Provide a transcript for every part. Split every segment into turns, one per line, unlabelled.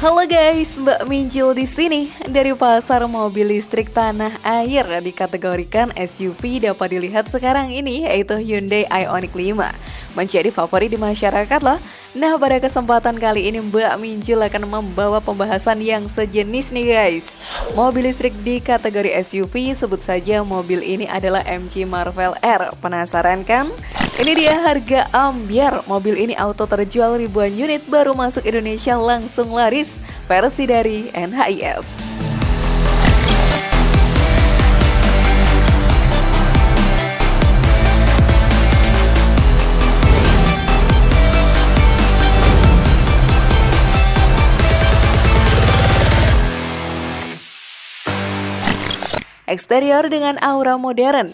Halo guys, Mbak Minjil di sini. Dari pasar mobil listrik tanah air dikategorikan SUV dapat dilihat sekarang ini yaitu Hyundai Ioniq 5. Menjadi favorit di masyarakat loh. Nah, pada kesempatan kali ini Mbak Minjil akan membawa pembahasan yang sejenis nih guys. Mobil listrik di kategori SUV sebut saja mobil ini adalah MG Marvel R. Penasaran kan? Ini dia harga ambiar. Mobil ini auto terjual ribuan unit baru masuk Indonesia langsung laris. Versi dari NHIS. Eksterior dengan aura modern.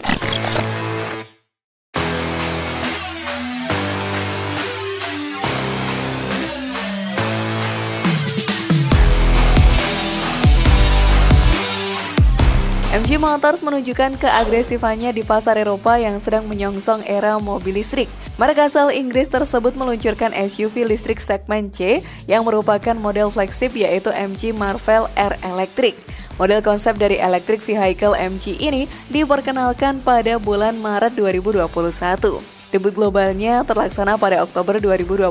MG Motors menunjukkan keagresifannya di pasar Eropa yang sedang menyongsong era mobil listrik. Merek asal Inggris tersebut meluncurkan SUV listrik segmen C yang merupakan model flagship yaitu MG Marvel R Electric. Model konsep dari electric vehicle MG ini diperkenalkan pada bulan Maret 2021. Debut globalnya terlaksana pada Oktober 2021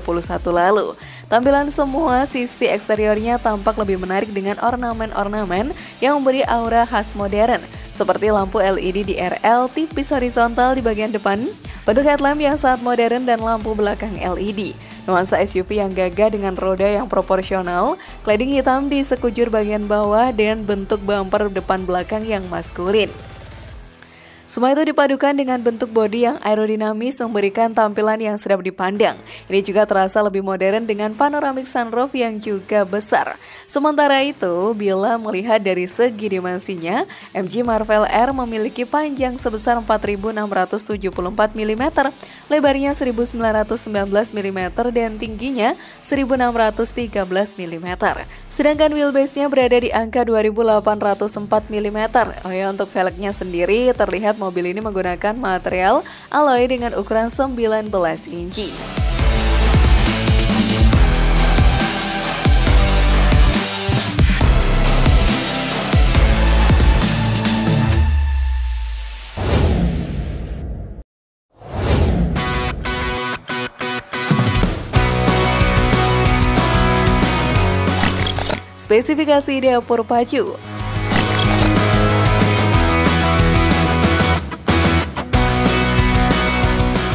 lalu. Tampilan semua sisi eksteriornya tampak lebih menarik dengan ornamen-ornamen yang memberi aura khas modern, seperti lampu LED di RL tipis horizontal di bagian depan, bentuk headlamp yang sangat modern dan lampu belakang LED. Nuansa SUV yang gagah dengan roda yang proporsional, cladding hitam di sekujur bagian bawah, dan bentuk bumper depan belakang yang maskulin. Semua itu dipadukan dengan bentuk bodi yang aerodinamis memberikan tampilan yang sedap dipandang. Ini juga terasa lebih modern dengan panoramic sunroof yang juga besar. Sementara itu, bila melihat dari segi dimensinya, MG Marvel R memiliki panjang sebesar 4674 mm, lebarnya 1919 mm dan tingginya 1613 mm. Sedangkan wheelbase-nya berada di angka 2804 mm. Oh ya, untuk velgnya sendiri terlihat mobil ini menggunakan material alloy dengan ukuran 19 inci. Spesifikasi dapur pacu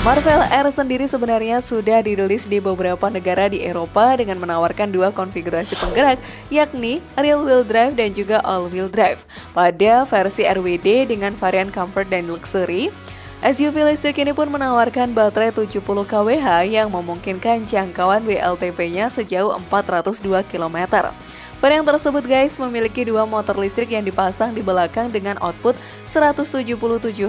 Marvel R sendiri sebenarnya sudah dirilis di beberapa negara di Eropa dengan menawarkan dua konfigurasi penggerak yakni real wheel drive dan juga all wheel drive. Pada versi RWD dengan varian comfort dan luxury, SUV listrik ini pun menawarkan baterai 70 kWh yang memungkinkan jangkauan WLTP-nya sejauh 402 km. Varian tersebut guys memiliki dua motor listrik yang dipasang di belakang dengan output 177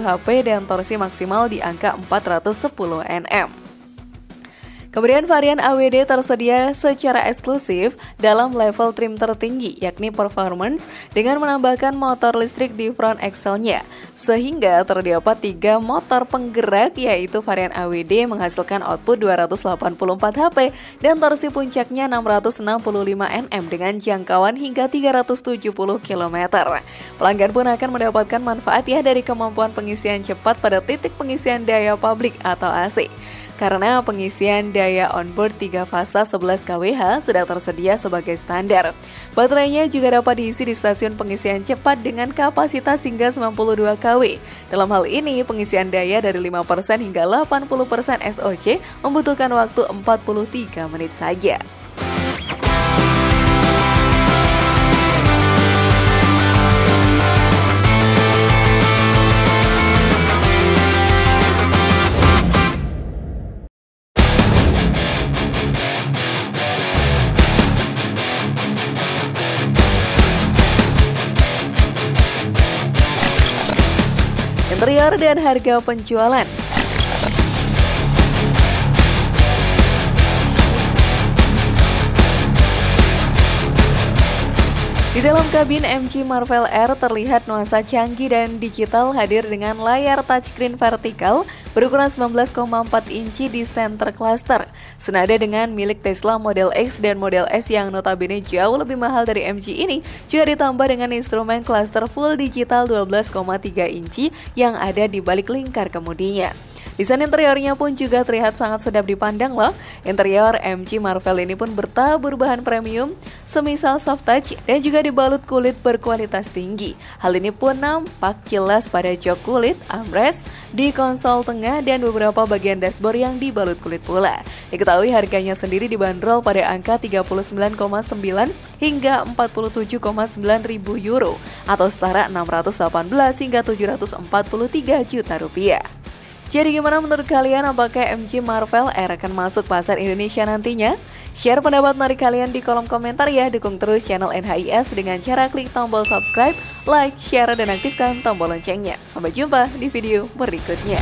HP dan torsi maksimal di angka 410 Nm. Kemudian varian AWD tersedia secara eksklusif dalam level trim tertinggi yakni performance dengan menambahkan motor listrik di front axle-nya sehingga terdapat tiga motor penggerak yaitu varian AWD menghasilkan output 284 HP dan torsi puncaknya 665 Nm dengan jangkauan hingga 370 km. Pelanggan pun akan mendapatkan manfaat ya dari kemampuan pengisian cepat pada titik pengisian daya publik atau AC karena pengisian daya onboard 3 fasa 11 kWh sudah tersedia sebagai standar. Baterainya juga dapat diisi di stasiun pengisian cepat dengan kapasitas hingga 92 kW. Dalam hal ini, pengisian daya dari 5% hingga 80% SOC membutuhkan waktu 43 menit saja. Interior dan harga penjualan. Di dalam kabin MG Marvel R terlihat nuansa canggih dan digital hadir dengan layar touchscreen vertikal berukuran 19,4 inci di center cluster. Senada dengan milik Tesla Model X dan Model S yang notabene jauh lebih mahal dari MG ini, juga ditambah dengan instrumen cluster full digital 12,3 inci yang ada di balik lingkar kemudinya. Desain interiornya pun juga terlihat sangat sedap dipandang loh. Interior MG Marvel ini pun bertabur bahan premium, semisal soft touch dan juga dibalut kulit berkualitas tinggi. Hal ini pun nampak jelas pada jok kulit, armrest, di konsol tengah dan beberapa bagian dashboard yang dibalut kulit pula. Diketahui harganya sendiri dibanderol pada angka 39,9 hingga 47,9 ribu euro atau setara 618 hingga 743 juta rupiah. Jadi gimana menurut kalian apakah MG Marvel Air akan masuk pasar Indonesia nantinya? Share pendapat dari kalian di kolom komentar ya. Dukung terus channel NHIS dengan cara klik tombol subscribe, like, share, dan aktifkan tombol loncengnya. Sampai jumpa di video berikutnya.